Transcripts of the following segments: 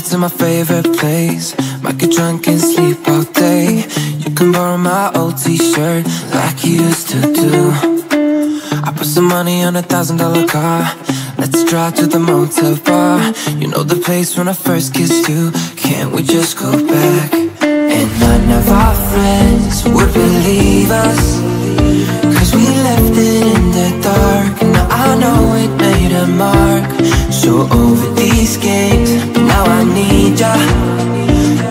to my favorite place. Might get drunk and sleep all day. You can borrow my old t-shirt Like you used to do. I put some money on a thousand dollar car. Let's drive to the motel bar. You know the place when I first kissed you. Can't we just go back? And none of our friends would believe us. Cause we left it in the dark. Now I know it made a mark So over these games now I need ya.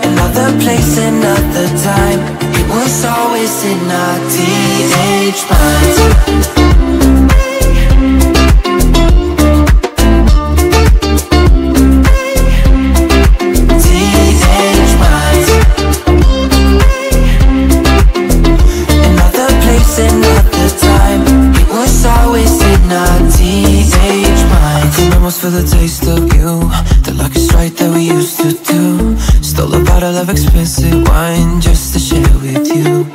Another place, another time. It was always in our teenage minds almost feel the taste of you. The luck is right that we used to do. Stole a bottle of expensive wine Just to share with you.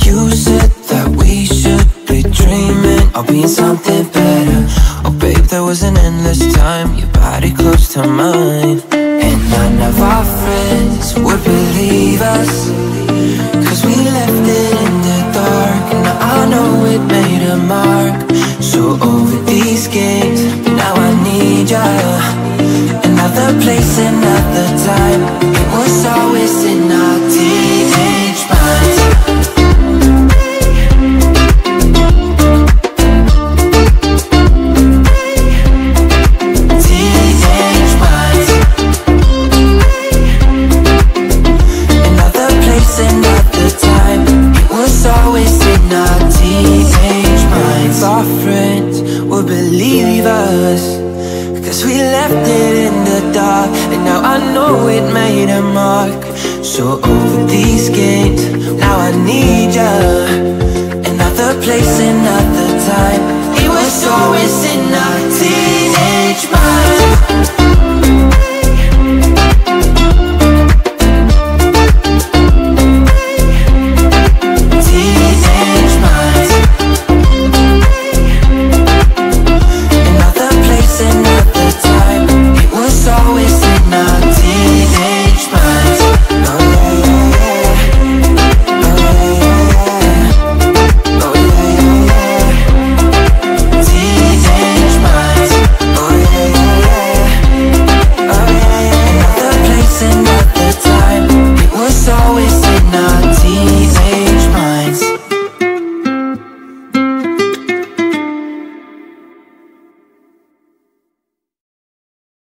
You said that we should be dreaming Of being something better. Oh babe, there was an endless time. Your body close to mine. And none of our friends would believe us. Cause we left it in the dark. Now I know it made a mark. So over our friends will believe us. Cause we left it in the dark And now I know it made a mark. So over these games, now I need you not